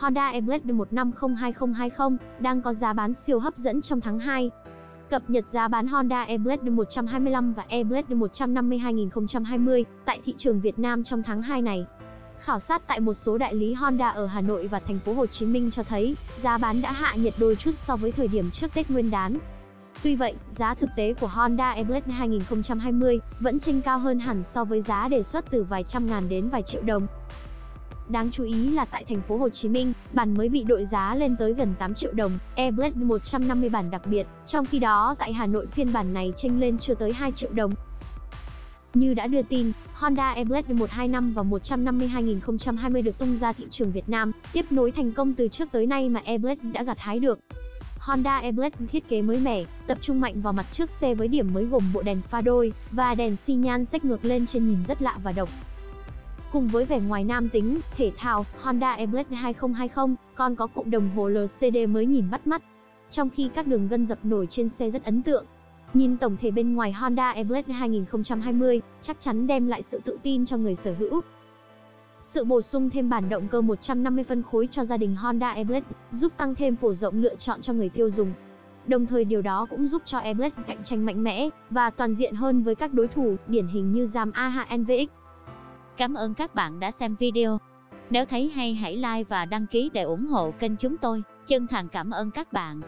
Honda E-Blade 1502020 đang có giá bán siêu hấp dẫn trong tháng 2. Cập nhật giá bán Honda E-Blade 125 và E-Blade 150 2020 tại thị trường Việt Nam trong tháng 2 này. Khảo sát tại một số đại lý Honda ở Hà Nội và thành phố Hồ Chí Minh cho thấy, giá bán đã hạ nhiệt đôi chút so với thời điểm trước Tết Nguyên đán. Tuy vậy, giá thực tế của Honda E-Blade 2020 vẫn chênh cao hơn hẳn so với giá đề xuất từ vài trăm ngàn đến vài triệu đồng. Đáng chú ý là tại thành phố Hồ Chí Minh, bản mới bị đội giá lên tới gần 8 triệu đồng, E-Blade 150 bản đặc biệt, trong khi đó tại Hà Nội phiên bản này chênh lên chưa tới 2 triệu đồng. Như đã đưa tin, Honda E-Blade 125 và 150 2020 được tung ra thị trường Việt Nam, tiếp nối thành công từ trước tới nay mà E-Blade đã gặt hái được. Honda E-Blade thiết kế mới mẻ, tập trung mạnh vào mặt trước xe với điểm mới gồm bộ đèn pha đôi và đèn xi nhan sách ngược lên trên nhìn rất lạ và độc. Cùng với vẻ ngoài nam tính, thể thao, Honda E-Blade 2020 còn có cụm đồng hồ LCD mới nhìn bắt mắt. Trong khi các đường gân dập nổi trên xe rất ấn tượng. Nhìn tổng thể bên ngoài Honda E-Blade 2020 chắc chắn đem lại sự tự tin cho người sở hữu. Sự bổ sung thêm bản động cơ 150 phân khối cho gia đình Honda E-Blade giúp tăng thêm phổ rộng lựa chọn cho người tiêu dùng. Đồng thời điều đó cũng giúp cho E-Blade cạnh tranh mạnh mẽ và toàn diện hơn với các đối thủ điển hình như Ram AHNVX. Cảm ơn các bạn đã xem video. Nếu thấy hay hãy like và đăng ký để ủng hộ kênh chúng tôi. Chân thành cảm ơn các bạn.